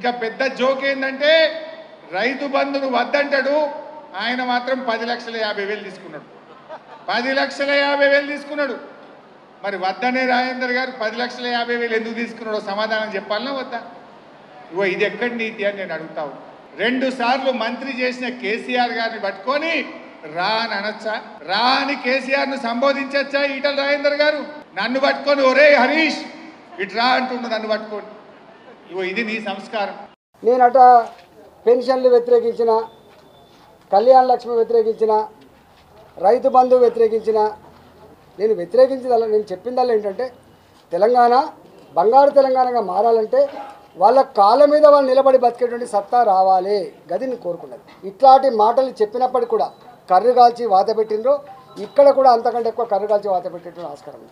ఇంకా పెద్ద జోక్ ఏంటంటే రైతు బంధును వద్దంటాడు ఆయన మాత్రం పది లక్షల యాభై వేలు తీసుకున్నాడు. పది లక్షల యాభై వేలు తీసుకున్నాడు. మరి వద్దనే రాజేందర్ గారు పది లక్షల యాభై వేలు ఎందుకు తీసుకున్నాడో సమాధానం చెప్పాలన్నా వద్దా? ఇవో ఇది ఎక్కడి నీతి అని నేను అడుగుతావు రెండు సార్లు మంత్రి చేసిన కేసీఆర్ గారిని పట్టుకొని రా అని అనొచ్చా? రా అని కేసీఆర్ను సంబోధించచ్చా ఈటల రాజేందర్ గారు? నన్ను పట్టుకొని ఒరే హరీష్ ఇటు రా అంటుండు నన్ను పట్టుకొని. ఇగో ఇది నీ సంస్కారం. నేనట పెన్షన్లు వ్యతిరేకించిన కళ్యాణ లక్ష్మి వ్యతిరేకించిన రైతు బంధు వ్యతిరేకించిన నేను వ్యతిరేకించిందల్లా నేను చెప్పిందల్లా ఏంటంటే తెలంగాణ బంగారు తెలంగాణగా మారాలంటే వాళ్ళ కాళ్ళ మీద వాళ్ళు నిలబడి బతికేటువంటి సత్తా రావాలి. గదిని కోరుకున్నది. ఇట్లాంటి మాటలు చెప్పినప్పటికీ కూడా కర్రు కాల్చి వాత పెట్టినరో ఇక్కడ కూడా అంతకంటే ఎక్కువ కర్రు కాల్చి వాత పెట్టేటువంటి ఆస్కారం ఉంది.